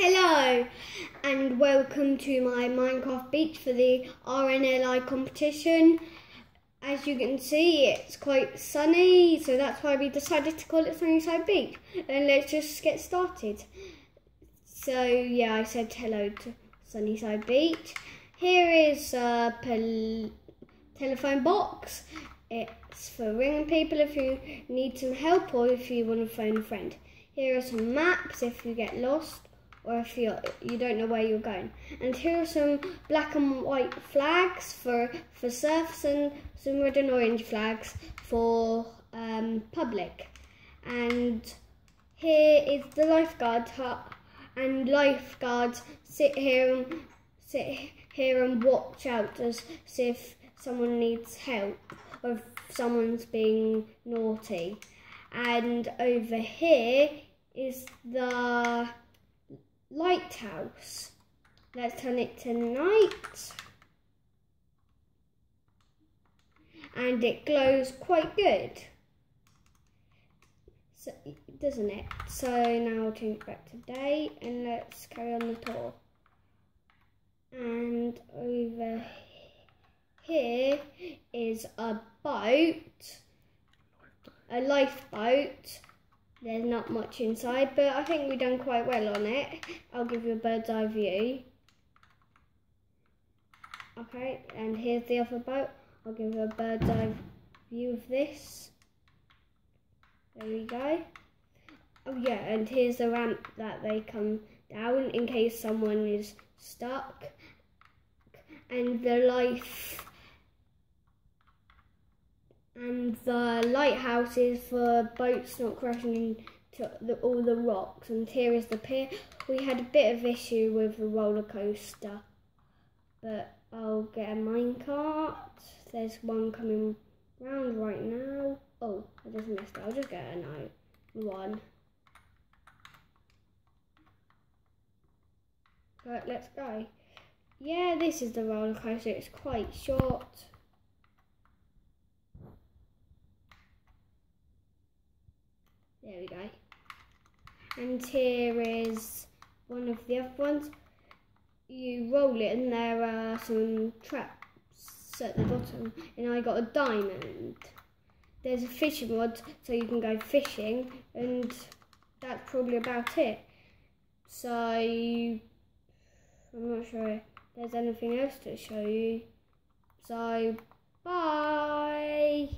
Hello and welcome to my Minecraft beach for the RNLI competition. As you can see it's quite sunny so that's why we decided to call it Sunnyside Beach and let's just get started. So yeah I said hello to Sunnyside Beach. Here is a telephone box. It's for ringing people if you need some help or if you want to phone a friend. Here are some maps if you get lost or if you you don't know where you're going. And here are some black and white flags for for surfs and some red and orange flags for um, public. And here is the lifeguard hut, and lifeguards sit here and sit here and watch out as if someone needs help or if someone's being naughty. And over here is the lighthouse. Let's turn it to night. And it glows quite good. So, doesn't it? So now I'll change back to day and let's carry on the tour. And over here is a boat, a lifeboat there's not much inside, but I think we've done quite well on it. I'll give you a bird's eye view. Okay, and here's the other boat. I'll give you a bird's eye view of this. There we go. Oh yeah, and here's the ramp that they come down in case someone is stuck. And the life and the lighthouse is for boats not crashing into the, all the rocks. And here is the pier. We had a bit of issue with the roller coaster, but I'll get a minecart. There's one coming round right now. Oh, I just missed it. I'll just get a note. One. Right, let's go. Yeah, this is the roller coaster. It's quite short. There we go. And here is one of the other ones. You roll it and there are some traps at the bottom. And I got a diamond. There's a fishing rod so you can go fishing and that's probably about it. So I'm not sure if there's anything else to show you. So bye.